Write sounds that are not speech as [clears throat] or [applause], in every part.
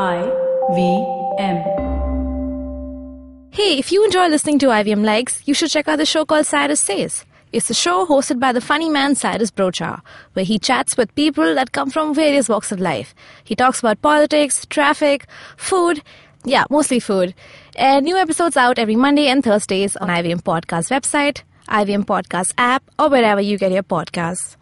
I V M. Hey, if you enjoy listening to IVM Likes, you should check out the show called Cyrus Says. It's a show hosted by the funny man Cyrus Broacha, where he chats with people that come from various walks of life. He talks about politics, traffic, food, yeah, mostly food. And new episodes out every Monday and Thursdays on IVM Podcast website, IVM Podcast app, or wherever you get your podcasts.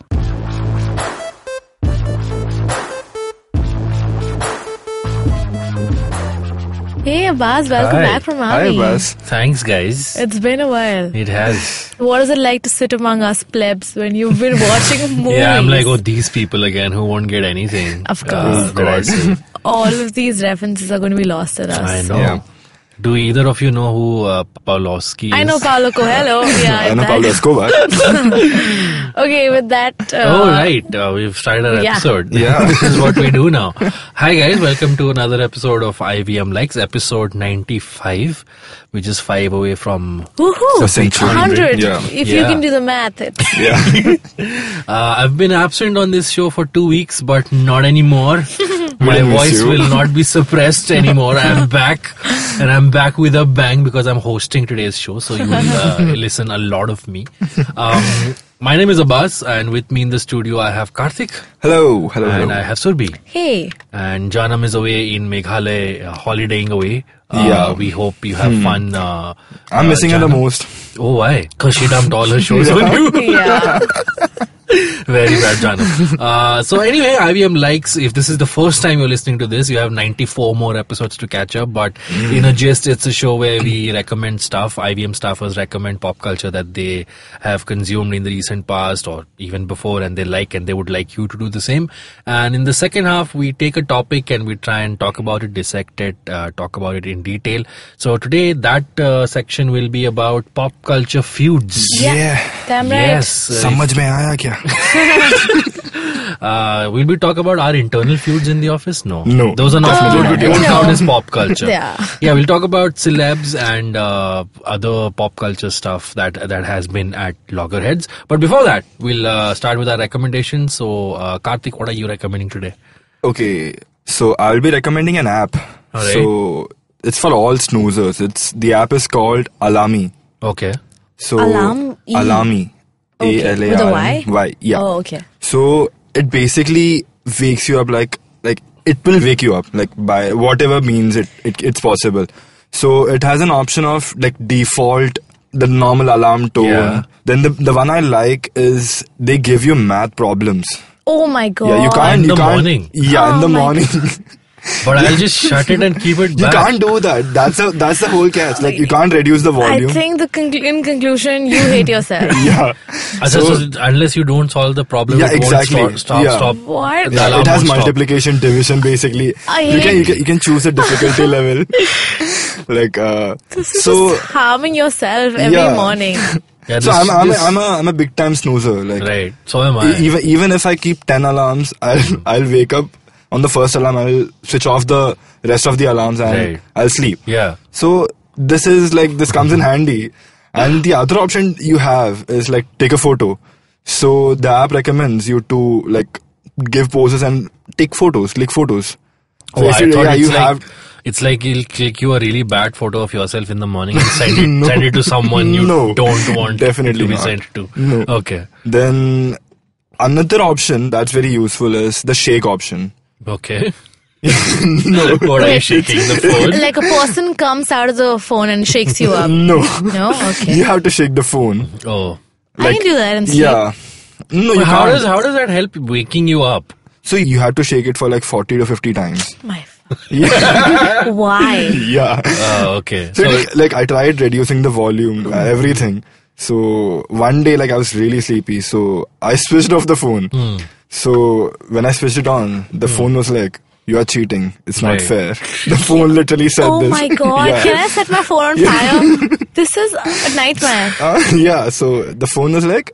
Hey Abbas, welcome Hi. back from Hi, Army. Bas. Thanks, guys. It's been a while. It has. What is it like to sit among us plebs when you've been [laughs] watching movies? Yeah, I'm like, oh, these people again who won't get anything. Of course. Uh, that I say. All of these references are going to be lost at us. I know. Yeah. Do either of you know who uh, Pawlikowski is? I know Paulo Coelho. [laughs] Yeah, I know that- Pablo Escobar. [laughs] Okay, with that. Uh, Oh, right. Uh, we've started our Yeah. episode. Yeah. [laughs] this is what we do now. Hi, guys. Welcome to another episode of IVM Likes, episode 95, which is five away from. Woohoo! A century. 100. Yeah. If you can do the math. It's, Yeah. Uh, I've been absent on this show for two weeks, but not anymore. My voice you. will not be [laughs] suppressed anymore. I'm back, and I'm back with a bang because I'm hosting today's show, so you will uh, [laughs] listen a lot of me. Um, my name is Abbas, and with me in the studio I have Karthik, Hello. Hello. and hello. I have Surbhi, hey. and Janam is away in Meghalaya, uh, holidaying away. Uh, Yeah. we hope you have fun. Uh, I'm uh, missing her the most. Oh, why? Because she dumped all her [laughs] shows on you. Yeah. Very bad, done. Uh, so anyway, IVM likes. If this is the first time you're listening to this, you have 94 more episodes to catch up. But mm. in a gist, it's a show where we recommend stuff. IVM staffers recommend pop culture that they have consumed in the recent past or even before, and they like, and they would like you to do the same. And in the second half, we take a topic and we try and talk about it, dissect it, uh, talk about it in detail. So today, that uh, section will be about pop culture feuds. Yeah, damn right. Yes. Uh, समझ में आया क्या? Uh, will we talk about our internal feuds in the office? No. No. Those are not Definitely feuds. They don't no. count pop culture. Yeah. Yeah, we'll talk about celebs and uh, other pop culture stuff that that has been at loggerheads. But before that, we'll uh, start with our recommendations. So, uh, Karthik, what are you recommending today? Okay. So I'll be recommending an app. Alright. So it's for all snoozers. It's the app is called Alarmy. Okay. So Alarm? E. Alarmy. Okay. A L A With a R Y? M Y. Yeah. Oh, okay. So it basically wakes you up like like it will wake you up like by whatever means it, it it's possible. So it has an option of like default the normal alarm tone. Yeah. Then the the one I like is they give you math problems. Oh my god. Yeah, you can't. In you the can't, morning? Yeah, Oh in the my morning. [laughs] But I'll just [laughs] shut it and keep it you can't do that. That's a, that's the whole catch. Like you can't reduce the volume. I think the conclu- in conclusion, you hate yourself. [laughs] yeah. Uh, so, so unless you don't solve the problem, Yeah, it won't exactly. stop. Stop. Yeah. stop. What? The Yeah, it has won't stop. multiplication, division, basically. I you, can, hate- you can you can choose a difficulty [laughs] level. Like uh, This is so. just harming yourself every Yeah. morning. Yeah, So I'm I'm a, this- I'm a I'm a big time snoozer. Like right. So am I. e- even even if I keep ten alarms, I'll. I'll wake up on the first alarm. I'll switch off the rest of the alarms and Right. I'll sleep. yeah. So this is like this comes in handy. And the other option you have is like take a photo. So the app recommends you to like give poses and take photos, click photos. So Oh, I thought yeah, it's you like have it's like you'll click you a really bad photo of yourself in the morning and send [laughs] it send it to someone you [laughs] No. don't want Definitely to be not. sent to. No. Okay. then another option that's very useful is the shake option. Okay. [laughs] no, [laughs] What are you [laughs] shaking the phone? like a person comes out of the phone and shakes you up. no. No? Okay. You have to shake the phone. Oh. I can do that and sleep. Yeah. No, you how can't. does how does that help waking you up? so you have to shake it for like 40 to 50 times. My Yeah. Why? yeah. Oh, okay. So, So it- like I tried reducing the volume, uh, everything. So one day, like I was really sleepy, so I switched off the phone. Hmm. So when I switched it on, the phone was like, "You are cheating. It's not Right. fair." [laughs] The phone literally said Oh this. my [laughs] god. Yeah. Can I set my phone on fire? [laughs] this is a nightmare. Uh, yeah. So the phone was like,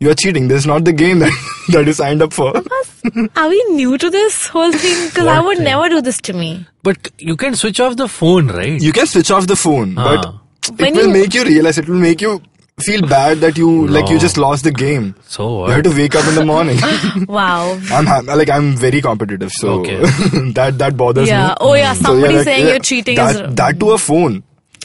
"You are cheating. This is not the game that that you signed up for." Are we new to this whole thing? Because I would thing? never do this to me. but you can switch off the phone, right? You can switch off the phone, Ah. but When it will you- make you realize. It will make you feel bad that you like you just lost the game. So You what? have to wake up in the morning. [laughs] Wow. I'm ha- like I'm very competitive, so Okay. [laughs] that that bothers me. Yeah. Oh yeah. So, Somebody like, saying yeah, you're cheating That, is. that to a phone.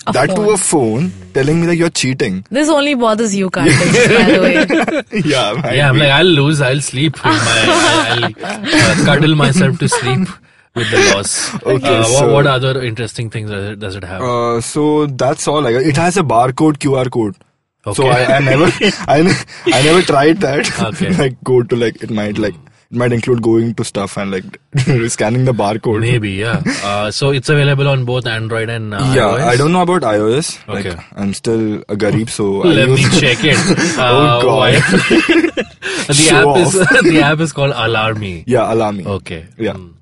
A that to a phone telling me that you're cheating. This only bothers you, [laughs] Karthik, by the way. yeah, I Yeah, I'm like, I'll lose, I'll sleep. My, I'll, I'll uh, cuddle myself to sleep with the loss. Okay, uh, what, so- what other interesting things does it, does it have? Uh, so that's all. Like it has a barcode QR code. So I, I never, [laughs] I, I never tried that. Okay. [laughs] like go to like it might like it might include going to stuff and like [laughs] scanning the barcode. Maybe, yeah. Uh, so it's available on both Android and uh, Yeah, iOS? I don't know about iOS. Okay. Like I'm still a garib, so I Let me check it. Oh, Uh, God. why- the Show app is the app is called Alarmy. Yeah, me. Okay. Yeah. Mm.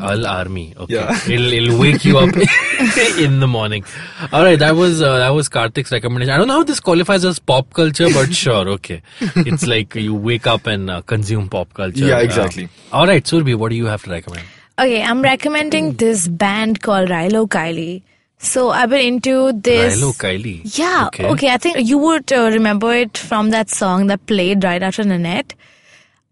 Al Army. Okay. Yeah. [laughs] It'll, it'll wake you up [laughs] in the morning. All right. That was uh, that was Karthik's recommendation. I don't know how this qualifies as pop culture, but [laughs] sure. Okay. It's like you wake up and uh, consume pop culture. Yeah, Uh, exactly. all right, Surbhi, what do you have to recommend? Okay, I'm recommending this band called Rilo Kiley. So I've been into this. Rilo Kiley. Yeah. Okay. okay I think you would uh, remember it from that song that played right after Nanette.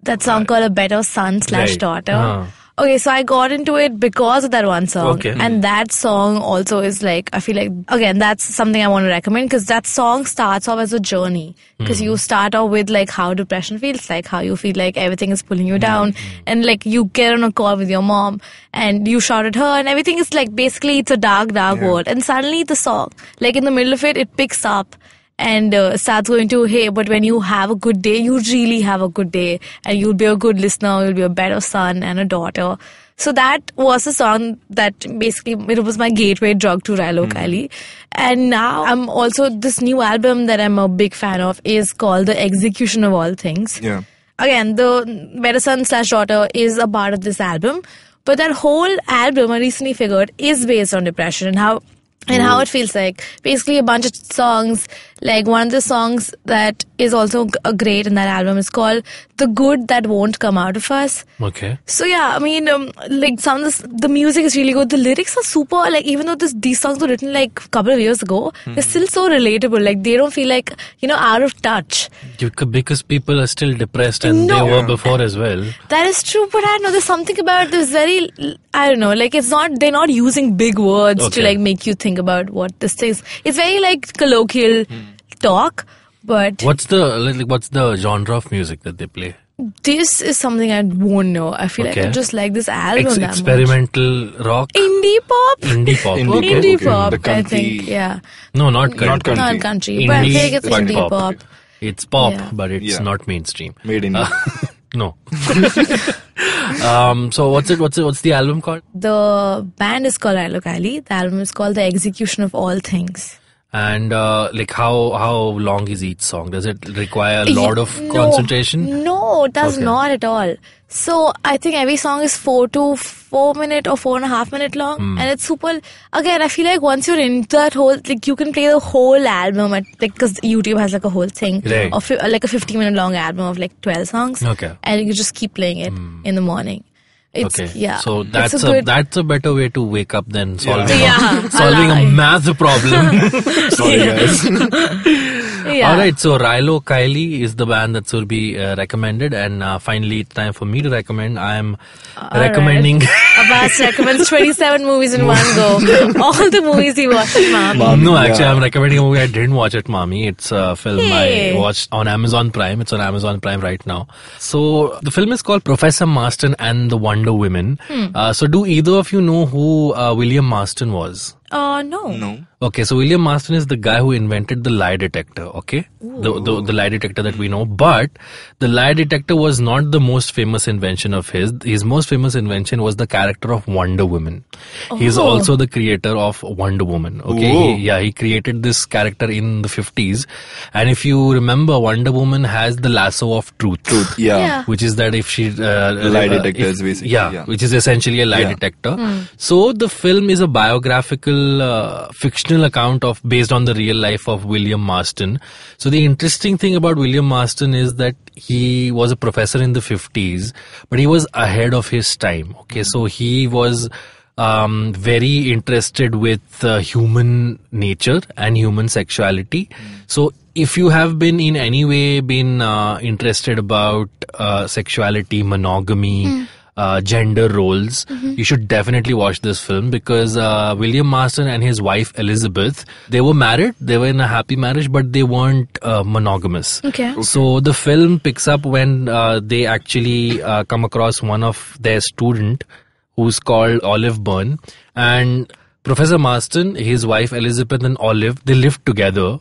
That song called "A Better Son Slash Right. Daughter." Uh-huh. Okay, so I got into it because of that one song, Okay. and that song also is like I feel like again that's something I want to recommend because that song starts off as a journey. Because Hmm. you start off with like how depression feels like, how you feel like everything is pulling you down, Hmm. and like you get on a call with your mom and you shout at her, and everything is like basically it's a dark, dark world, and suddenly the song, like in the middle of it, it picks up and uh, starts going to hey but when you have a good day you really have a good day. And you'll be a good listener you'll be a better son and a daughter. So that was a song that basically it was my gateway drug to Rilo Kiley and now I'm also this new album that I'm a big fan of is called The Execution of All Things. Yeah. again the better son slash daughter is a part of this album. But that whole album i recently figured is based on depression and how and how it feels like basically a bunch of songs like one of the songs that is also g- uh, great in that album is called the good that won't come out of us Okay. so yeah, I mean, um, like some of this, the music is really good. The lyrics are super. Like even though this, these songs were written like a couple of years ago, they're still so relatable. Like they don't feel like you know out of touch. Because people are still depressed and No. they were before as well. That is true, but I don't know. There's something about this very. I don't know. Like it's not. They're not using big words Okay. to like make you think about what this thing is. It's very like colloquial talk. But What's the like, what's the genre of music that they play? this is something I won't know. I feel like I just like this album Ex- that much. experimental rock, Indie pop. indie pop. Indie okay. Indie okay. pop, The I think. Yeah. No, not country. Not country. Not country, but I Indie feel like it's but indie pop. pop. It's pop, Yeah. but it's Yeah. not mainstream. Made in Uh, [laughs] no. [laughs] um. So what's it? What's it? What's the album called? The band is called Rilo Kiley. The album is called The Execution of All Things. And uh, like how how long is each song? Does it require a lot of No, concentration? No, it does Okay. not at all. So I think every song is four to four minute or four and a half minute long, Hmm. and it's super. Again, I feel like once you're into that whole, like you can play the whole album at like because YouTube has like a whole thing Right. of like a 50 minute long album of like 12 songs. Okay. And you just keep playing it in the morning. It's, Okay. Yeah. So that's a a, good. that's a better way to wake up than solving Yeah. a, [laughs] solving a alive. math problem. [laughs] Sorry guys. [laughs] yeah. All right, so Rilo Kiley is the band that Surbhi uh, recommended, and uh, finally it's time for me to recommend. I am recommending. [laughs] Abbas recommends 27 movies in one go. [laughs] All the movies he watched, mom. Mom. no, actually, Yeah. I'm recommending a movie I didn't watch it, Mommy. It's a film Hey. I watched on Amazon Prime. It's on Amazon Prime right now. So the film is called Professor Marston and the Wonder Women. Hmm. Uh, so do either of you know who uh, William Marston was? Uh, no. no. Okay, so William Marston is the guy who invented the lie detector, okay? The, the, the lie detector that we know. But the lie detector was not the most famous invention of his. His most famous invention was the character of Wonder Woman. He's Oh. also the creator of Wonder Woman, okay? He, yeah, he created this character in the 50s. And if you remember, Wonder Woman has the lasso of truth. Truth. Yeah. Yeah. Which is that if she uh, lie uh, detector if- is basically, yeah, yeah. which is essentially a lie Yeah. detector. So the film is a biographical, uh, fictional account of based on the real life of William Marston. So the interesting thing about William Marston is that he was a professor in the 50s, but he was ahead of his time. Okay, so he was um, very interested with uh, human nature and human sexuality. So if you have been in any way been uh, interested about uh, sexuality, monogamy, uh, gender roles, you should definitely watch this film because uh, William Marston and his wife Elizabeth, they were married, they were in a happy marriage, but they weren't uh, monogamous. Okay. So the film picks up when uh, they actually uh, come across one of their student who's called Olive Byrne and Professor Marston, his wife Elizabeth and Olive, they lived together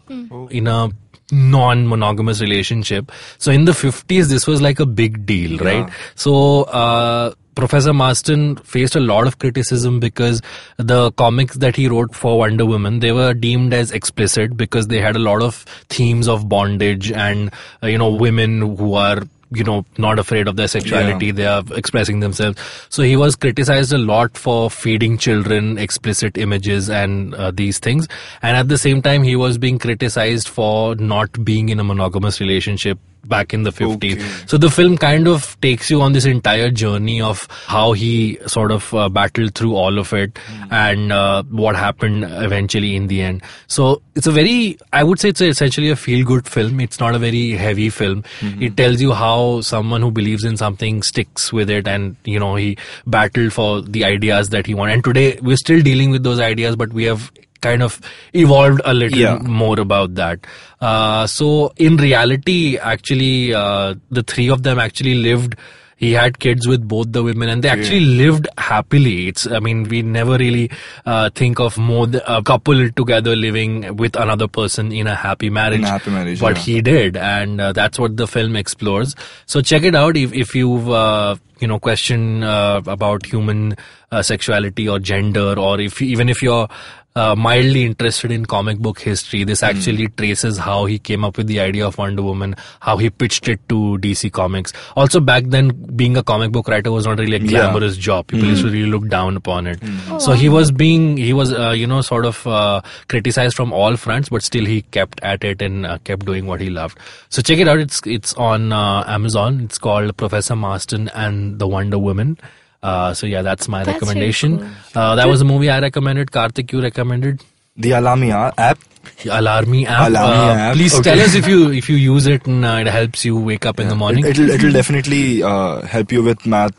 in a non-monogamous relationship. So in the 50s, this was like a big deal, right? So, uh, Professor Marston faced a lot of criticism because the comics that he wrote for Wonder Woman they were deemed as explicit because they had a lot of themes of bondage and uh, you know women who are you know not afraid of their sexuality. They are expressing themselves. So he was criticized a lot for feeding children explicit images and uh, these things. And at the same time he was being criticized for not being in a monogamous relationship back in the 50s. Okay. So the film kind of takes you on this entire journey of how he sort of uh, battled through all of it and uh, what happened eventually in the end. So it's a very, I would say it's a, essentially a feel good film. It's not a very heavy film. It tells you how someone who believes in something sticks with it and, you know, he battled for the ideas that he wanted. And today we're still dealing with those ideas, but we have kind of evolved a little Yeah. more about that. Uh, so in reality, actually, uh, the three of them actually lived. He had kids with both the women, and they actually lived happily. It's, I mean, we never really uh, think of more th- a couple together living with another person in a happy marriage. In a happy marriage, but yeah. he did, and uh, that's what the film explores. So check it out if if you've uh, you know question uh, about human uh, sexuality or gender, or if even if you're uh, mildly interested in comic book history, this actually traces how he came up with the idea of Wonder Woman, how he pitched it to DC Comics. Also, back then, being a comic book writer was not really a Yeah. glamorous job. People used to really look down upon it. So he was being, he was, uh, you know, sort of uh, criticized from all fronts, but still he kept at it and uh, kept doing what he loved. So check it out. It's it's on uh, Amazon. It's called Professor Marston and the Wonder Woman. Uh, so yeah, that's my That's very recommendation. cool. Uh, that was a movie I recommended. Karthik, you recommended. The Alamia app. Alarmy app. Alarmy Uh, app, Please okay. tell us if you if you use it and uh, it helps you wake up in the morning. It, will it'll definitely uh, help you with math.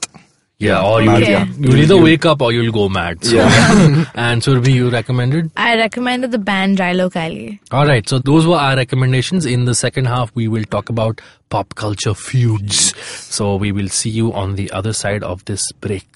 Yeah, or you math, Okay. you'll either wake up or you'll go mad. So. Yeah. [laughs] and Surabhi, you recommended. I recommended the band Drilo Kylie. All right, so those were our recommendations. In the second half, we will talk about pop culture feuds. So we will see you on the other side of this break.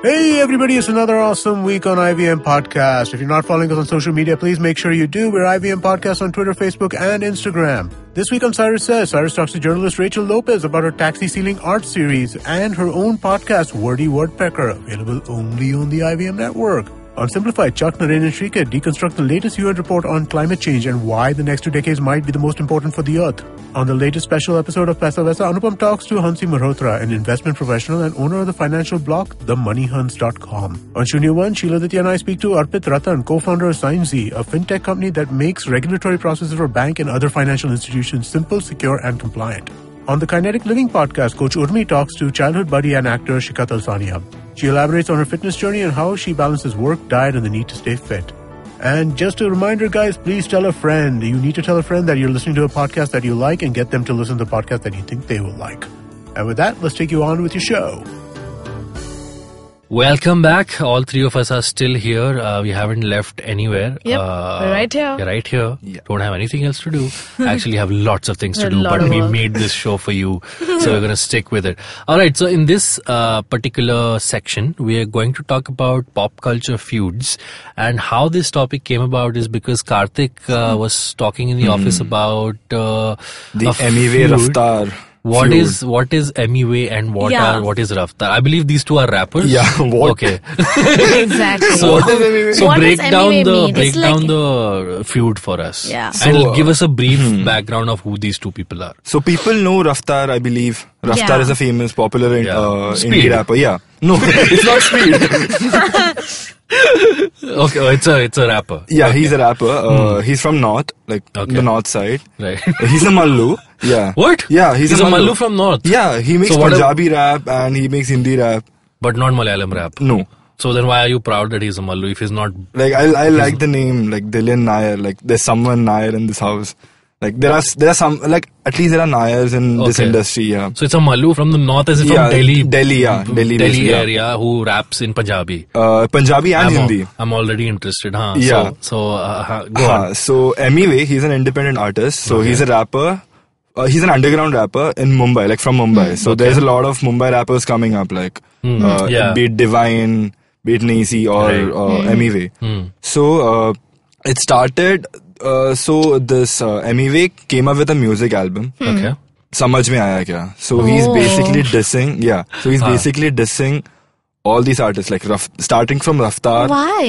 Hey everybody, it's another awesome week on IVM Podcast. If you're not following us on social media, please make sure you do. We're IVM Podcast on Twitter, Facebook, and Instagram. This week on Cyrus Says, Cyrus talks to journalist Rachel Lopez about her Taxi Ceiling art series and her own podcast, Wordy Wordpecker, available only on the IVM network. On Simplified, Chuck, Naren, and Shrika deconstruct the latest UN report on climate change and why the next two decades might be the most important for the Earth. On the latest special episode of Paisa Vaisa, Anupam talks to Hansi Malhotra, an investment professional and owner of the financial blog, themoneyhunts.com. On Shunya One, Sheila Ditya and I speak to Arpit Ratan, co-founder of Signzy, a fintech company that makes regulatory processes for bank and other financial institutions simple, secure, and compliant. On the Kinetic Living podcast, Coach Urmi talks to childhood buddy and actor Shikha Talsania. She elaborates on her fitness journey and how she balances work, diet, and the need to stay fit. And just a reminder, guys, please tell a friend. You need to tell a friend that you're listening to a podcast that you like and get them to listen to the podcast that you think they will like. And with that, let's take you on with your show. Welcome back. All three of us are still here. Uh, we haven't left anywhere. Yep, uh, we're right here. We're right here. Yeah. Don't have anything else to do. [laughs] Actually, have lots of things to A do, lot but we made this show for you, so we're [laughs] going to stick with it. All right. So in this uh, particular section, we are going to talk about pop culture feuds, and how this topic came about is because Karthik uh, was talking in the office about uh. The a Emiway. Raftaar. What feud. is what is Emiway and what Yeah. are what is Raftaar? I believe these two are rappers. Yeah, [laughs] what? Okay. [laughs] exactly. So, What is Emiway? so What break does down Emiway the mean? break It's down like- the feud for us. Yeah. and So, give us a brief hmm. background of who these two people are. So people know Raftaar, I believe. Raftaar Yeah. is a famous, popular in, Yeah. uh, indie rapper. Yeah. No, [laughs] it's not Speed. Okay, oh, it's a it's a rapper. yeah, he's a rapper. Uh, He's from North, like Okay. the North side. Right. He's a Mallu. Yeah. What? Yeah, he's, He's a Mallu from North? Yeah, he makes So what a- Punjabi rap and he makes Hindi rap. But not Malayalam rap. No. So then why are you proud that he's a Mallu if he's not? Like I, I like the name, like Dylan Nair. Like there's someone Nair in this house. Like there are, there are some, like at least there are Nairs in this industry. Yeah. So it's a Malu from the north, is it Yeah, from Delhi? Delhi, yeah, Delhi Delhi basically, yeah. area who raps in Punjabi. Uh, Punjabi and I'm, al- Hindi. I'm already interested, huh? Yeah. So, so uh, go Uh, on. so anyway, he's an independent artist. So he's a rapper Uh, he's an underground rapper in Mumbai, like from Mumbai. So Okay. there's a lot of Mumbai rappers coming up, like Hmm. uh, Yeah. be it Divine, be it Nacy or Right. uh, Emiway. Hmm. So uh, it started. Uh, so this uh, Emiway came up with a music album. Okay. समझ में आया क्या so he's Oh. basically dissing yeah so he's Ah. basically dissing all these artists like Raf, starting from Raftar Why?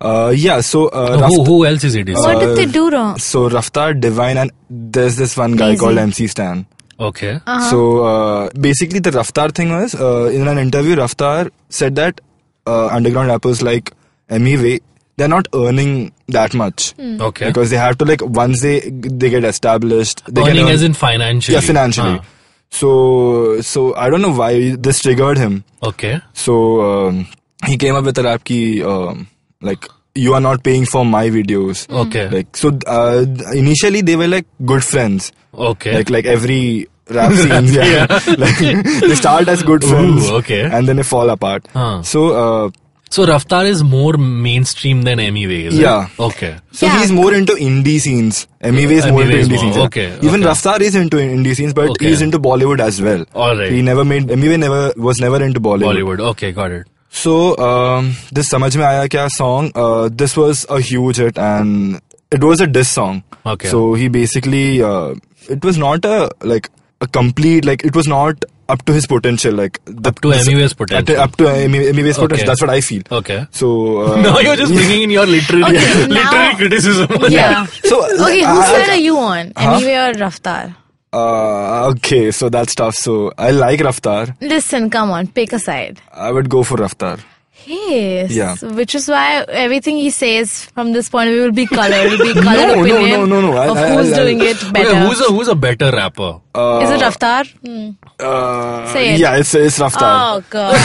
uh, yeah so uh, No, who, who else is it? Is What Uh, did they do wrong? so Raftaar Divine and there's this one guy Easy. called MC Stan okay. so uh, basically the Raftaar thing was uh, in an interview Raftaar said that uh, underground rappers like Emiway they're not earning that much Okay. because they have to like once they they get established they Earning can earn- as in financially. yeah financially Huh. so so i don't know why this triggered him Okay. so um, he came up with a rap ki um, like you are not paying for my videos Okay. like so uh, initially they were like good friends Okay. like like every rap [laughs] scenes yeah, [laughs] like they start as good friends okay. and then they fall apart Huh. so uh, So Raftaar is more mainstream than Emiway, is Yeah. it? Okay. So Yeah. he's more into indie scenes. Emiway is more Emiway into indie more- scenes. yeah. okay, Even okay. Raftaar is into indie scenes, but Okay. he's into Bollywood as well. All right. He never made Emiway never was never into Bollywood. Bollywood. Okay, got it. So um, this Samajh Mein Aaya Kya song, uh, this was a huge hit and it was a diss song. Okay. So he basically, uh, it was not a like a complete like it was not up to his potential like the, Up to Emiway's potential. Up to Emi- Emiway's Okay. potential. That's what I feel. Okay. So uh, [laughs] now you're just bringing in your literary, Okay, [laughs] now- literary criticism. Yeah. So Okay, I- whose I- side are you on? Huh? Emiway or Raftaar? Uh, okay, so that's tough. So I like Raftaar. Listen, come on, pick a side. I would go for Raftaar. Yes. Yeah. Which is why everything he says from this point of view will be color. Will be [laughs] color No, no, opinion no, no, no. I- of I- who's I- doing it better. Okay, who's a who's a better rapper? Uh, is it Raftaar? Hmm. Uh, Say it. Yeah, it's it's Raftaar. Oh god. [laughs]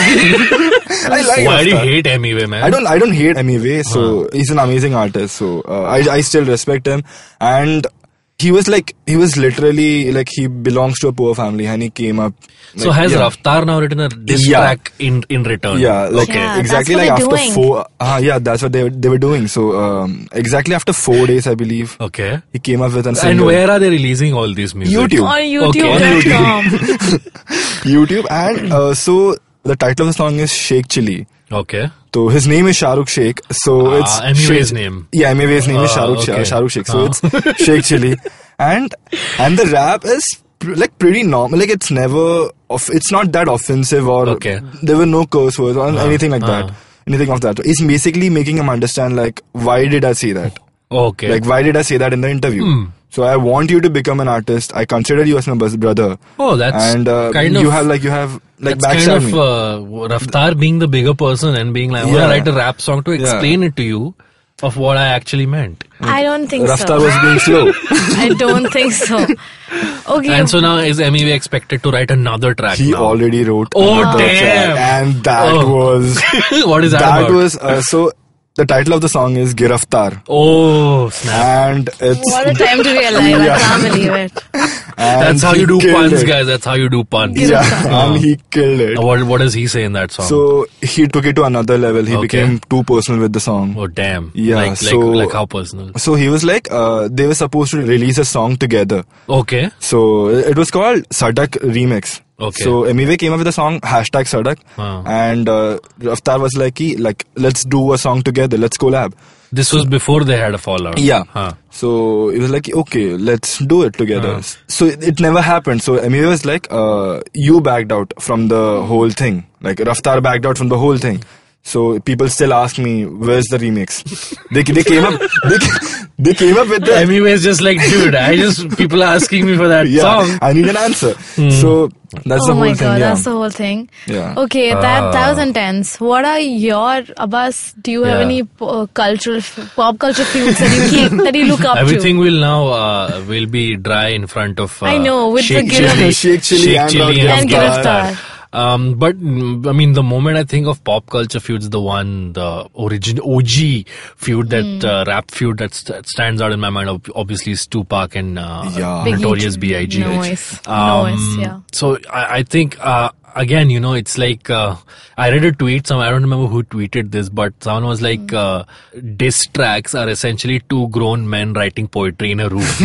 I like Why do you hate Emiway, man? I don't I don't hate Emiway. So he's an amazing artist. So uh, I I still respect him. And he was like he was literally like he belongs to a poor family and he came up. So has yeah. Raftaar now written a diss Yeah. track in in return? Yeah, like Yeah, exactly like after doing. four. Uh, yeah, that's what they they were doing. So um, exactly after four days, I believe, Okay. he came up with a And where are they releasing all these music? YouTube. on Okay, on YouTube.com. [laughs] YouTube and uh, so the title of the song is shake Chili. Okay. So his name is Shahrukh Sheikh. So Ah, it's Emiway's name. Yeah, Emiway's name is Ah, Shahrukh okay. Shah, Shahrukh Sheikh. So Ah. it's Sheikh Chili, [laughs] and and the rap is pr- like pretty normal. Like it's never off, it's not that offensive or Okay. there were no curse words or anything like that. Anything of that. It's basically making him understand like why did I say that? Okay. Like why did I say that in the interview? Hmm. So I want you to become an artist. I consider you as my bus- brother. oh, that's and uh, kind you of have like you have like that's kind of me. uh, Raftaar being the bigger person and being like, I want to write a rap song to explain it to you of what I actually meant. I don't think Raftaar so. was being slow. [laughs] I don't think so. Okay. And so now is Emiway expected to write another track He now? already wrote. Oh, damn. track, and that Oh. was [laughs] what is that, that about? was uh, so. The title of the song is Giraftar, oh, snap. and it's what a time to be alive. I can't believe it. [laughs] That's how you do puns, it. guys. That's how you do puns. Yeah, Uh, [laughs] and he killed it. what, what does he say in that song? So he took it to another level. He Okay. became too personal with the song. oh, damn. Yeah, Like, so- like, like how personal? So he was like, uh, they were supposed to release a song together. Okay. So it was called Sadak Remix. Okay. So Emiway came up with a song hashtag Sadak, Ah. and uh, Raftaar was like, "Ki, like let's do a song together. Let's collab. This was before they had a fallout. Yeah. Huh. So it was like, okay, let's do it together. Uh. So it, it never happened. So Emiway was like, uh, you backed out from the whole thing. Like Raftaar backed out from the whole thing. So people still ask me, where's the remix? they, they came up, they, they came up with the, Anyways, just like, dude, I just, people are asking me for that yeah, song. Hmm. I need an answer. So that's oh the whole my thing. god, yeah. that's the whole thing. Yeah. Okay, that that was Ah. intense. What are your Abbas? Do you have Yeah. any uh, cultural, pop culture feuds that you [laughs] keep that you look up Everything to? will now uh, will be dry in front of. Uh, I know, with the Sheikh Giraffe. Chili, Sheikh Chili and Chili Lord And Giraftar. Giraftar. Um, but mm, I mean, the moment I think of pop culture feuds, the one, the origin OG feud that Hmm. uh, rap feud that st- stands out in my mind, ob- obviously, is Tupac and uh, Yeah. Notorious B.I.G. Noise. Um, Noise, yeah. So I, I think uh, again, you know, it's like uh, I read a tweet. Some I don't remember who tweeted this, but someone was like, Hmm. uh, "Diss tracks are essentially two grown men writing poetry in a room [laughs] [laughs]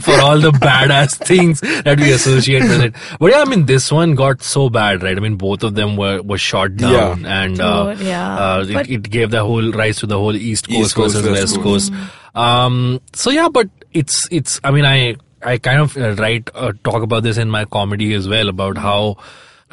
[laughs] for all the badass things that we associate with it." But yeah, I mean, this one got so bad, right? I mean, both of them were were shot down, and uh, Dude, yeah. uh, it, it gave the whole rise to the whole East Coast, East Coast, versus West West Coast. Coast. Um, so yeah, but it's it's. I mean, I I kind of uh, write uh, talk about this in my comedy as well about how.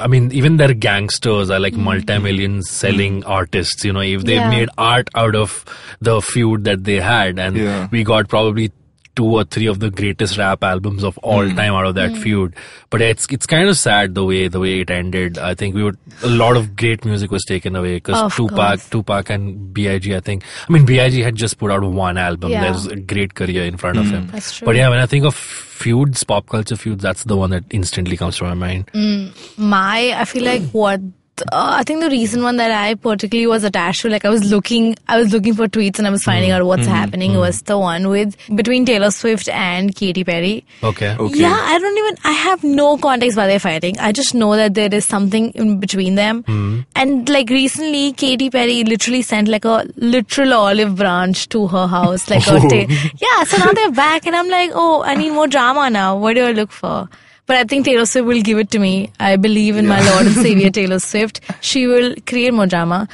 I mean, even their gangsters are like multi-million selling artists. You know, if they Yeah. made art out of the feud that they had, and Yeah. we got probably two or three of the greatest rap albums of all Hmm. time out of that hmm. feud. But it's it's kind of sad the way the way it ended. I think we would a lot of great music was taken away because Tupac, course. Tupac and B.I.G. I think. I mean, B.I.G. had just put out one album. Yeah. There's a great career in front of hmm. him. That's true. But yeah, when I think of feuds, pop culture feuds, that's the one that instantly comes to my mind. Mm, my i feel like what uh, I think the recent one that I particularly was attached to, like I was looking, I was looking for tweets and I was finding out what's mm-hmm. happening mm-hmm. was the one with between Taylor Swift and Katy Perry. Okay. Okay. Yeah, I don't even, I have no context why they're fighting. I just know that there is something in between them. Mm-hmm. And like recently, Katy Perry literally sent like a literal olive branch to her house. Like, a oh. ta- yeah, so now they're back and I'm like, oh, I need more drama now. What do I look for? But I think Taylor Swift will give it to me. I believe in my Lord and [laughs] Savior Taylor Swift. She will create more drama.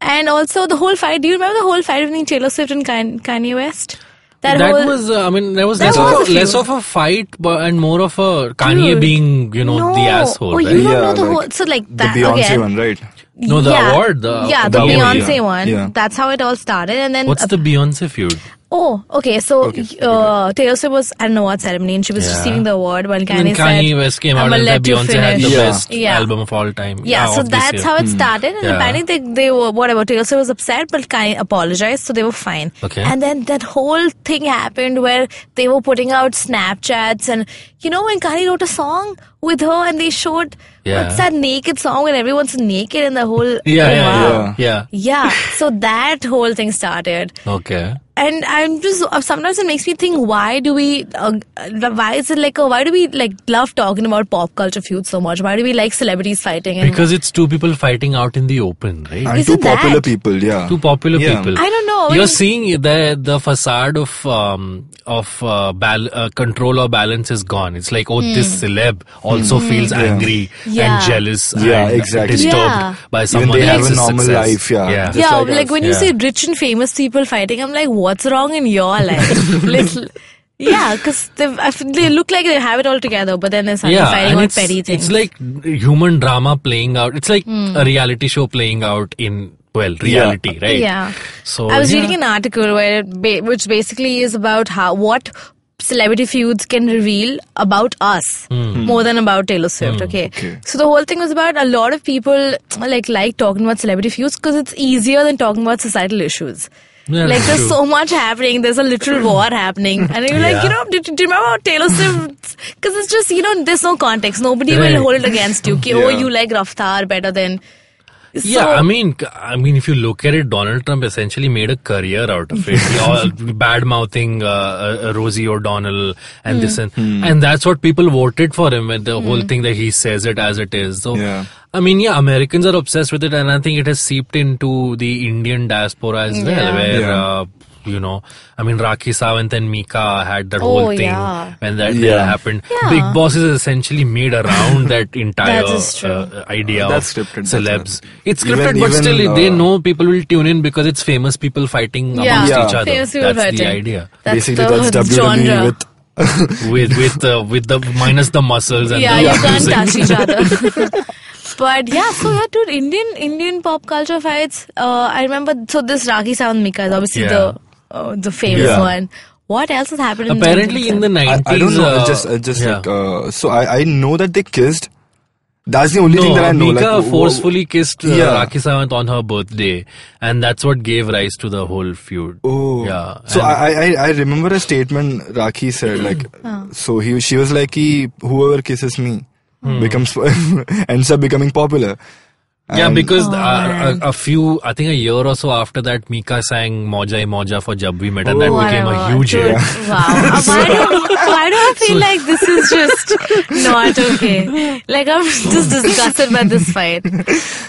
And also the whole fight. Do you remember the whole fight between Taylor Swift and Kanye West? That, whole, was, uh, I mean, there was, That less, was of a a, less of a fight, but and more of a Kanye Dude. being, you know, no. the asshole. Oh, right? you don't Yeah, know the like whole. So like that. The that Beyonce again. one, right? No, the yeah, award, the- yeah, the the award, Beyonce yeah. one. Yeah. That's how it all started, and then What's the Beyonce feud? Oh, okay. So Okay, uh, Taylor Swift was at an award ceremony, and she was Yeah. receiving the award while Kanye, then Kanye said, West came "I'ma out and let said you Beyonce had the. Yeah. best Yeah. album of all time. Yeah, so that's how it started, and Yeah. apparently they, they were whatever. Taylor Swift was upset, but Kanye apologized, so they were fine. Okay. And then that whole thing happened where they were putting out Snapchats, and you know when Kanye wrote a song with her, and they showed Yeah. what's that naked song where everyone's naked and the whole Yeah, oh, yeah, wow. yeah, yeah. Yeah, so that whole thing started. Okay. And I'm just uh, sometimes it makes me think why do we uh, uh, why is it like uh, why do we like love talking about pop culture feuds so much? Why do we like celebrities fighting? And Because it's two people fighting out in the open, right? And Is two it that? popular people, yeah. Two popular Yeah. people. I don't know. You're when- seeing the the facade of um, of uh, bal- uh, control or balance is gone. It's like oh, this celeb also feels angry Hmm. Yeah. and jealous Yeah, and exactly. disturbed Yeah. by Even someone they have else's a normal success. life, yeah. yeah. Yeah, like like, us. when you Yeah. say rich and famous people fighting, I'm like, what's wrong in your life? [laughs] Little, yeah, because they look like they have it all together, but then they're suddenly yeah, fighting and on it's, petty things. it's like human drama playing out. It's like Hmm. a reality show playing out in well reality, right? Yeah. So I was yeah. reading an article where it ba- which basically is about how what celebrity feuds can reveal about us Hmm. more than about Taylor Swift. Okay? Okay. so the whole thing was about a lot of people like like talking about celebrity feuds because it's easier than talking about societal issues. Yeah, like there's true. so much happening. There's a literal [laughs] war happening, and you're like, Yeah. you know, do, do you remember how Taylor Swift? Because it's just you know, there's no context. Nobody Right. will hold it against you. Ki, Oh, you like Raftaar better than. Yeah, So- I mean, I mean, if you look at it, Donald Trump essentially made a career out of it. all [laughs] bad mouthing uh, uh, Rosie O'Donnell and this and and that's what people voted for him. And the whole thing that he says it as it is. So, Yeah. I mean, yeah, Americans are obsessed with it, and I think it has seeped into the Indian diaspora as well, where. Yeah. Uh, you know, I mean, Rakhi Sawant and Mika had that Oh, whole thing yeah. when that, that Yeah. happened. Yeah. Bigg Boss is essentially made around [laughs] that entire That is true. uh, idea That's of scripted, that's celebs. right. It's Even- scripted, but even, still, they uh, know people will tune in because it's famous people fighting Yeah. amongst Yeah. each other. Famous people that's the fighting. idea. That's Basically, the that's WWE [laughs] genre. with [laughs] with with uh, with the minus the muscles and yeah, the you can't touch each other. but yeah, so yeah, dude, Indian Indian pop culture fights. Uh, I remember. So this Rakhi Sawant Mika is obviously Yeah. the uh, the famous Yeah. one. What else has happened? in Apparently, in the nineties, I don't know. Uh, just, it's just yeah. like, uh, so I, I know that they kissed. That's the only thing that I know. Mika like, wh- forcefully kissed uh, Yeah. Rakhi Sawant on her birthday, and that's what gave rise to the whole feud. Oh, yeah. So I, I I remember a statement Rakhi said like, [clears throat] Oh. so he she was like, he, whoever kisses me becomes [laughs] ends up becoming popular. Yeah, because Oh, uh, a, a few, I think a year or so after that, Mika sang Moja e Moja for Jab We Met, and that became a huge Dude, hit. Wow. [laughs] Uh, why, do, why do I feel like this is just not okay? Like I'm just disgusted by this fight.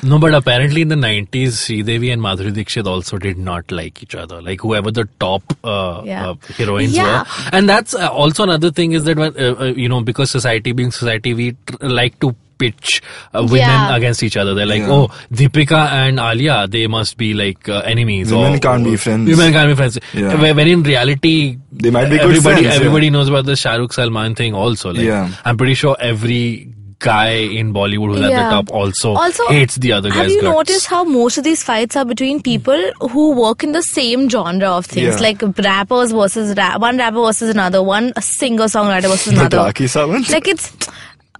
No, but apparently in the 90s, Sridevi and Madhuri Dixit also did not like each other. Like whoever the top uh, Yeah. uh, heroines Yeah. were. And that's uh, also another thing is that, when, uh, uh, you know, because society being society, we tr- like to pitch uh, women Yeah. against each other. They're like, Yeah. oh, Deepika and Alia, they must be like uh, enemies. Women or, can't be friends. Women can't be friends. Yeah. When when in reality, They might be good everybody, friends, yeah. everybody knows about the Shahrukh Salman thing also. Like, Yeah. I'm pretty sure every guy in Bollywood who's at the top also, Also, hates the other guy's Have you guts. noticed how most of these fights are between people who work in the same genre of things, Yeah. like rappers versus rap, one rapper versus another, one singer songwriter versus another. Like it's.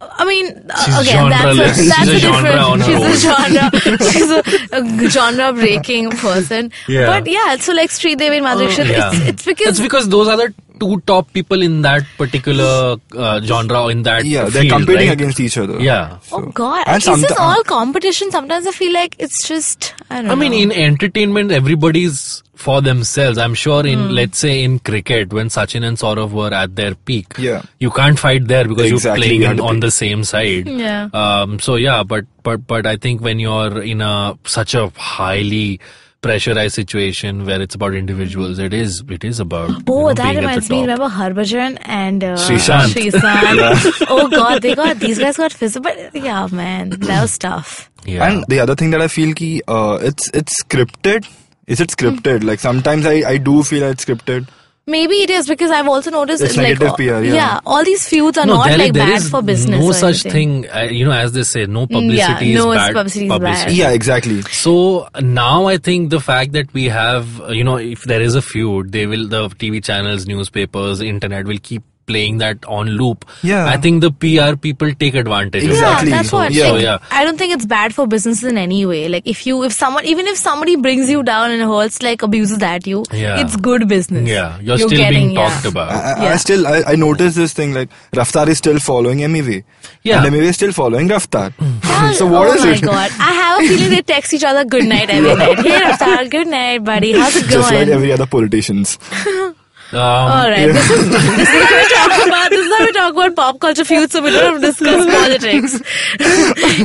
I mean, uh, again, that's a, that's She's a a genre different. she's a genre. [laughs] she's a, a genre breaking person. Yeah. But yeah, so like Sri Devi and Madhuri yeah. it's, it's because It's because those are the two top people in that particular uh, genre in that yeah, they're competing right? against each other. Yeah. Oh God! And Is this all competition? Sometimes I feel like it's just. I don't I mean, in entertainment, everybody's for themselves. I'm sure in, Hmm. let's say, in cricket, when Sachin and Saurav were at their peak, Yeah. you can't fight there because Exactly, you're playing have in, to on pick. the same side. Yeah. Um. So yeah, but but but I think when you're in a such a highly pressurized situation where it's about individuals, it is it is about. you Oh, know, that being at the reminds me. Remember Harbhajan and uh, Sreesanth. Sreesanth? [laughs] Oh God, they got these guys got physical. But yeah, man, that was tough. Yeah. And the other thing that I feel ki, uh, it's it's scripted. Is it scripted? Like sometimes I, I do feel it's scripted. Maybe it is because I've also noticed It's like negative all- PR, yeah. all these feuds are not there- like there bad for business. No or such anything. thing, uh, you know, as they say, no Mm, yeah, publicity no is bad. publicity is bad. Yeah, exactly. So now I think the fact that we have, uh, you know, if there is a feud, they will, the TV channels, newspapers, internet will keep playing that on loop. Yeah. I think the PR people take advantage of Exactly. Yeah, that's So- what. so, like, yeah. I don't think it's bad for businesses in any way. Like if you, if someone, even if somebody brings you down and hurts, like abuses at you, Yeah. it's good business. Yeah, you're, still being talked about. I, I, Yeah. I still I, I noticed this thing like Raftaar is still following Emiway. Yeah. And Emiway is still following Raftaar. Hmm. Yeah, [laughs] so what oh is my it? god! I have a feeling they text each other good night every [laughs] night. Hey Raftaar, good night, buddy. How's it going? Just like every other politicians. [laughs] Um, All right, this is this is how we talk about this is how we talk about pop culture feuds, so we don't have to discuss [laughs] politics. [laughs]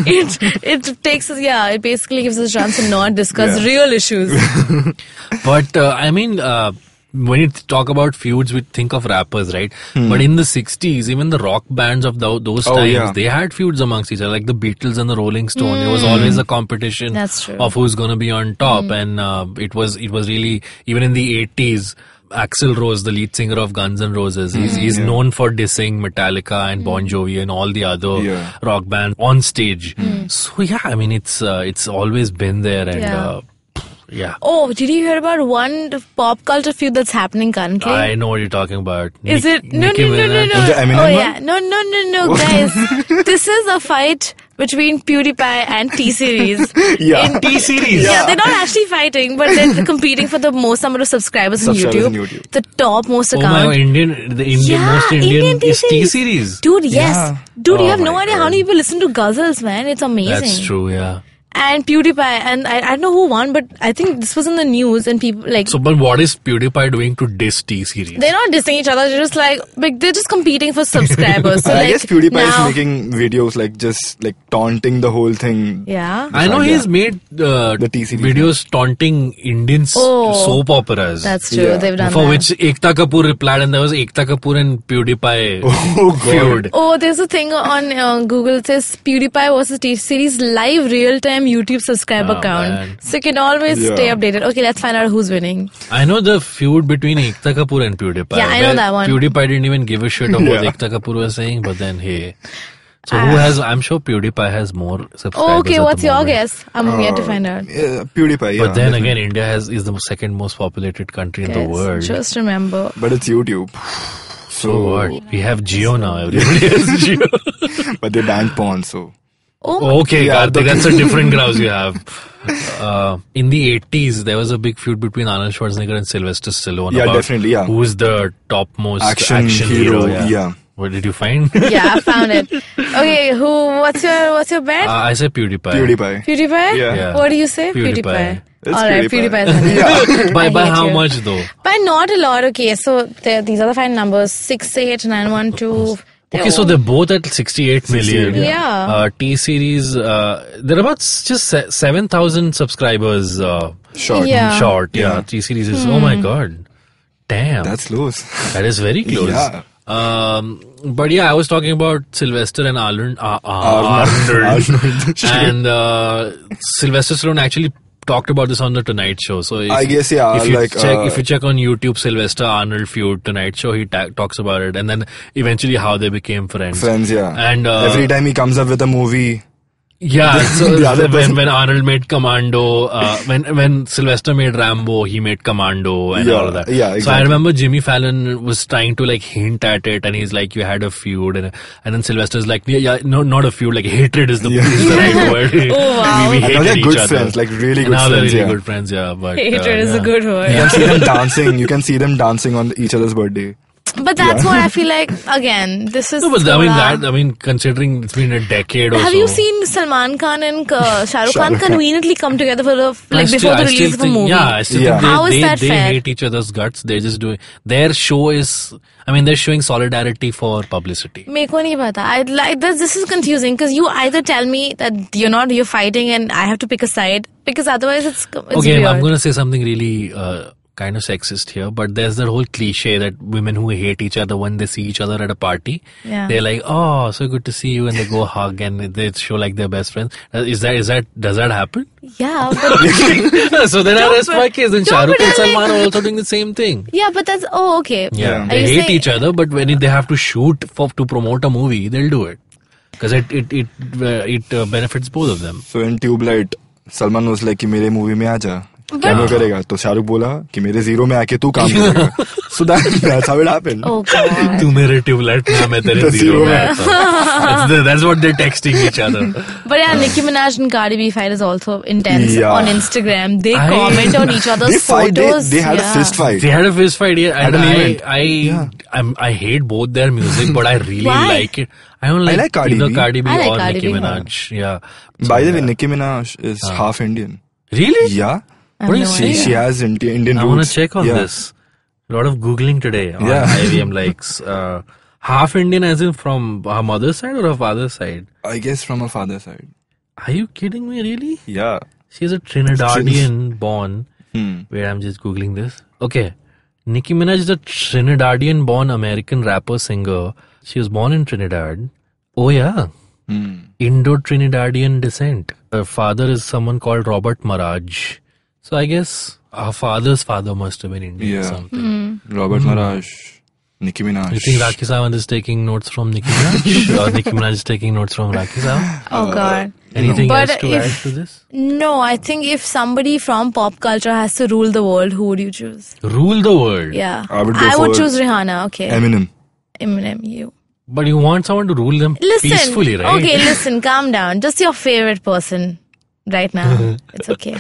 it it takes us yeah, it basically gives us a chance to not discuss Yeah. real issues. [laughs] But uh, I mean, uh, when you talk about feuds, we think of rappers, right? But in the '60s, even the rock bands of tho- those Hmm. Oh, times, yeah. they had feuds amongst each other, like the Beatles and the Rolling Stone. It was always a competition Hmm. That's true. Hmm. of who's going to be on top, and uh, it was it was really even in the '80s. Axl Rose, the lead singer of Guns N' Roses, he's, he's Hmm. Yeah. known for dissing Metallica and Bon Jovi and all the other Yeah. rock bands on stage. Hmm. So yeah, I mean, it's uh, it's always been there, and Yeah. uh, yeah. Oh, did you hear about one pop culture feud that's happening currently? I know what you're talking about. Is Nick- it no Nicki no no no Minaj. no? The Eminem oh one? yeah, no no no no, guys. [laughs] this is a fight between PewDiePie and T Series. [laughs] Yeah. In T series. Yeah. they're not actually fighting, but they're [laughs] competing for the most number of subscribers, Subscribers on on YouTube. YouTube. The top most Oh my Indian, the Indian yeah, most Indian, is T T-Series. Dude, yes. Yeah. Dude, you Oh have no my idea how many people listen to Ghazals, man. It's amazing. That's true, yeah. And PewDiePie, and I, I don't know who won, but I think this was in the news, and people like So, but what is PewDiePie doing to diss T series? they're not dissing each other. They're just like, like they're just competing for subscribers. [laughs] So I like, guess PewDiePie now, is making videos like just like taunting the whole thing. Yeah, I know Yeah. he's made uh, The T series. videos taunting Indian s- Oh. soap operas. that's true. Yeah. They've done for that. which Ekta Kapoor replied, and there was Ekta Kapoor and PewDiePie [laughs] Oh feud. Oh, there's a thing on uh, Google it says PewDiePie versus T Series live real time YouTube subscriber Oh, count. man. So you can always Yeah. stay updated. Okay, let's find out who's winning. I know the feud between Ekta Kapoor and PewDiePie. Yeah, I know that one. PewDiePie didn't even give a shit of what Yeah. Ekta Kapoor was saying, but then hey. So who ah. has? I'm sure PewDiePie has more subscribers. Oh, okay, at what's the your moment. guess? I'm yet to uh, find out. Yeah, PewDiePie. Yeah, But then definitely. again, India has is the second most populated country in the world. Just remember. but it's YouTube. so what? We have Jio now. Everybody has [laughs] Jio. but they banned porn, so Oh, Okay, Yeah, Karthik, that's a different [laughs] grouse you have. Uh, in the 80s, there was a big feud between Arnold Schwarzenegger and Sylvester Stallone. Yeah, about definitely, yeah. Who's the topmost Action action, hero, hero? yeah. yeah. What did you find? [laughs] yeah, I found it. [laughs] Okay, who? What's your What's your bet? Uh, I say PewDiePie. PewDiePie. PewDiePie. Yeah. Yeah. What do you say? PewDiePie. It's All right, PewDiePie. PewDiePie. is winning. By, by how you. much though? By not a lot. Okay, so these are the fine numbers: six, eight, nine, one, two. Okay, so they're both at 68 million. 68, yeah. Uh, T series, uh, they're about just 7,000 subscribers uh, Short. Yeah. short. Yeah, Yeah. T series is, oh my Hmm. god. Damn. That's close. That is very [laughs] close. Yeah. Um, but yeah, I was talking about Sylvester and Arnold. Uh, Arnold. Arnold. [laughs] [laughs] and uh, Sylvester Stallone actually talked about this on the Tonight Show. So I guess, yeah, If you like, check, uh, if you check on YouTube, Sylvester Arnold feud Tonight Show, he ta- talks about it, and then eventually how they became friends. Friends, yeah. And uh, Every time he comes up with a movie, yeah, so The when, when Arnold made Commando, uh, when when Sylvester made Rambo, he made Commando and Yeah, all of that. yeah, So I remember Jimmy Fallon was trying to like hint at it, and he's like, "You had a feud," and and then Sylvester's like, "Yeah, yeah no, not a feud. Like hatred is the, Yeah. is the right [laughs] word. Oh, wow. we, we now hated they're each good other. friends, like really And good now they're friends, really yeah. good friends. Yeah, but Hatred uh, is yeah. a good word. you can see them [laughs] dancing. You can see them dancing on each other's birthday. But that's yeah. what I feel like. Again, this is. No, but I mean that. I mean, considering it's been a decade. Have so. you seen Salman Khan and uh, [laughs] Shah Rukh Khan conveniently come together for the like still, before the I release of the movie? Yeah, I still yeah. Think they, How is that they fair? hate each other's guts. They're just doing their show is. I mean, they're showing solidarity for publicity. Make one about that. I like this. This is confusing because you either tell me that you're not you're fighting and I have to pick a side because otherwise it's, it's okay. Weird. I'm going to say something really. Uh, kind of sexist here, but there's that whole cliche that women who hate each other when they see each other at a party, yeah. they're like, "Oh, so good to see you," and they go [laughs] hug and they show like they're best friends. Uh, is that is that does that happen? Yeah. [laughs] But so then I rest my case. Then Shahrukh and Salman like, are also doing the same thing. Yeah, but that's oh okay. Yeah, yeah. they hate saying, each other, but when they have to shoot for to promote a movie, they'll do it because it it it uh, it uh, benefits both of them. So in Tubelight, Salman was like, "मेरे movie में आ जा." Cameo करेगा तो शाहरुख बोला कि मेरे zero में आके तू काम करेगा so that that's how it happened Oh god. तू मेरे ट्यूबलाइट में मैं तेरे ज़ीरो में में। आता हूँ. That's the- That's what they're texting each other. But yeah, Nicki Minaj and Cardi B fight is also intense Yeah. on Instagram. They I- comment on each other's they fight photos. they they had yeah. a fist fight They had a fist fight here, and I event. I Yeah. I'm, I hate both their music, but I really Why? like it. I don't like, I like Cardi B. Cardi B I like or Cardi Nicki B. Minaj. Yeah. So, by the way. Nicki Minaj is uh, half Indian really? yeah What no is she she has Indi- Indian I roots want to check on yeah. this. A lot of googling today on Yeah. [laughs] IVM likes. Uh, half Indian, as in from her mother's side or her father's side. I guess from her father's side Are you kidding me? Really? yeah She's a Trinidadian born. Hmm. Wait, I'm just googling this. Okay, Nicki Minaj is a Trinidadian born American rapper singer. She was born in Trinidad. Oh yeah. Hmm. Indo Trinidadian descent. Her father is someone called Robert Maraj. So I guess our father's father must have been Indian or Yeah. something. Hmm. Robert hmm. Maraj Nicki Minaj You think Rakhi Sawant is taking notes from Nicki Minaj? [laughs] or Nicki Minaj is taking notes from Rakhi Sawant? Oh, oh god. Uh, Anything But else to if- add to this? No, I think if somebody from pop culture has to rule the world, who would you choose? Rule the world. Yeah. I would go for choose Rihanna. Okay. Eminem Eminem, you. But you want someone to rule them Listen. peacefully, right? Okay, listen, calm down. Just your favorite person right now. [laughs] it's okay.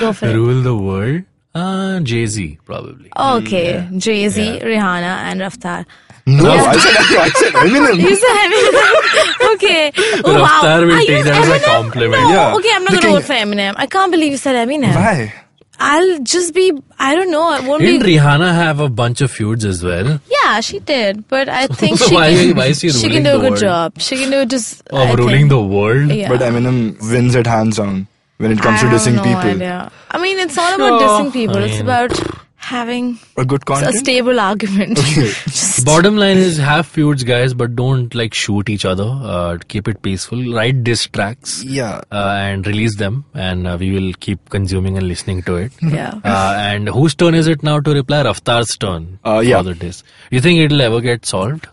Go for it. Rule the world? Uh, Jay Z, probably. Okay, Jay Z, Rihanna, and Raftaar. no I said I said Eminem [laughs] You said Eminem. okay. Oh, wow. Raftaar will Are take you that as a compliment. No, Yeah. okay, I'm not gonna vote for Eminem. I can't believe you said Eminem. why I'll just be, I don't know, I won't Didn't be. Rihanna have a bunch of feuds as well? Yeah, she did, but I [laughs] think So she, why- can, why is she she can do a good world? job. She can do just Of I ruling think. the world? Yeah. but Eminem wins it hands down when it comes I to dissing no people Idea. I mean, it's not about Sure. dissing people. I it's about having a good content? a stable argument. [laughs] Just- Bottom line is have feuds, guys, but don't like shoot each other. Uh, keep it peaceful. Write diss tracks. yeah Uh, and release them, and uh, we will keep consuming and listening to it. yeah. Uh, and whose turn is it now to reply? Raftaar's turn. Uh, yeah. For the diss. You think it'll ever get solved?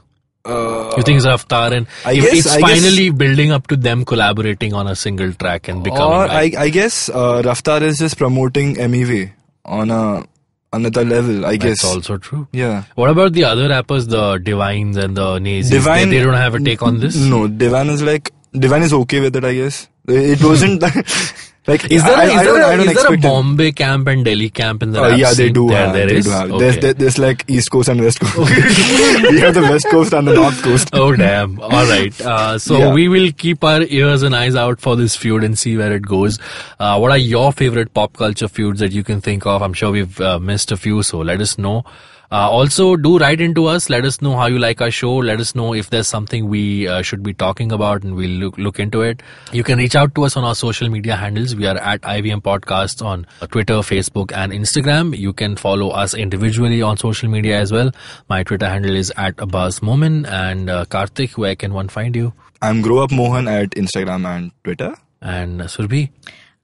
Uh, You think it's Raftaar and I guess- it's I guess- finally building up to them collaborating on a single track and becoming or I, like, I guess uh, Raftaar is just promoting Emiway on a another level I that's guess That's also true. yeah What about the other rappers, the Divines and the Naezys? Divine- they, they don't have a take on this. no Divan is like Divine is okay with it, I guess. It wasn't [laughs] [laughs] like Is there, I, a- is I there, a- is there a it. Bombay camp and Delhi camp in the Oh rap yeah, they do There, have. there they is? do have. Okay. There's, there- there's like East Coast and West Coast. [laughs] we have the West Coast and the North Coast. Oh damn! All right. Uh, so Yeah. we will keep our ears and eyes out for this feud and see where it goes. Uh, what are your favorite pop culture feuds that you can think of? I'm sure we've uh, missed a few, so let us know. Uh, also, do write into us. Let us know how you like our show. Let us know if there's something we uh, should be talking about, and we'll look, look into it. You can reach out to us on our social media handles. We are at IVM Podcasts on Twitter, Facebook, and Instagram. You can follow us individually on social media as well. My Twitter handle is at Abbas Momin. And uh, Karthik, where can one find you? I'm Grow Up Mohan at Instagram and Twitter. And uh, Surbhi.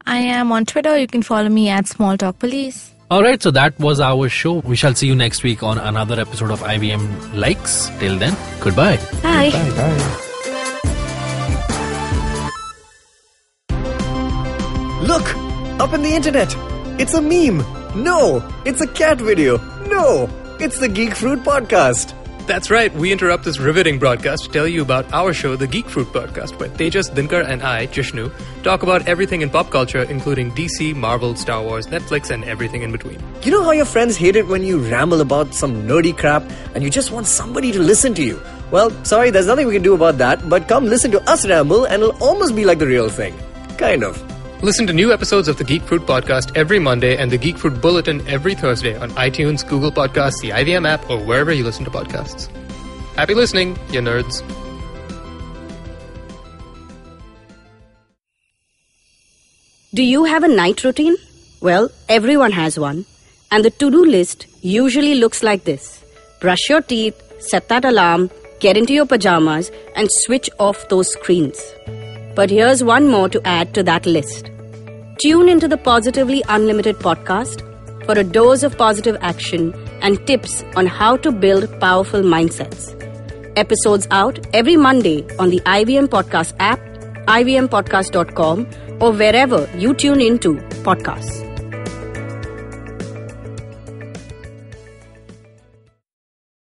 I am on Twitter. You can follow me at Small Talk Police. All right, so that was our show. We shall see you next week on another episode of IVM Likes. Till then, goodbye. Bye. Bye bye. Look! Up in the internet! It's a meme! No! It's a cat video! No! It's the Geek Fruit Podcast! That's right, we interrupt this riveting broadcast to tell you about our show, The Geek Fruit Podcast, where Tejas, Dinkar, and I, Jishnu, talk about everything in pop culture, including DC, Marvel, Star Wars, Netflix, and everything in between. You know how your friends hate it when you ramble about some nerdy crap and you just want somebody to listen to you? Well, sorry, there's nothing we can do about that, but come listen to us ramble and it'll almost be like the real thing. Kind of. Listen to new episodes of The Geek Fruit Podcast every Monday and The Geek Fruit Bulletin every Thursday on iTunes, Google Podcasts, the IVM app, or wherever you listen to podcasts. Happy listening, you nerds. Do you have a night routine? Well, everyone has one. And the to do list usually looks like this brush your teeth, set that alarm, get into your pajamas, and switch off those screens. But here's one more to add to that list. Tune into the Positively Unlimited podcast for a dose of positive action and tips on how to build powerful mindsets. Episodes out every Monday on the IVM Podcast app, ivmpodcast.com, or wherever you tune into podcasts.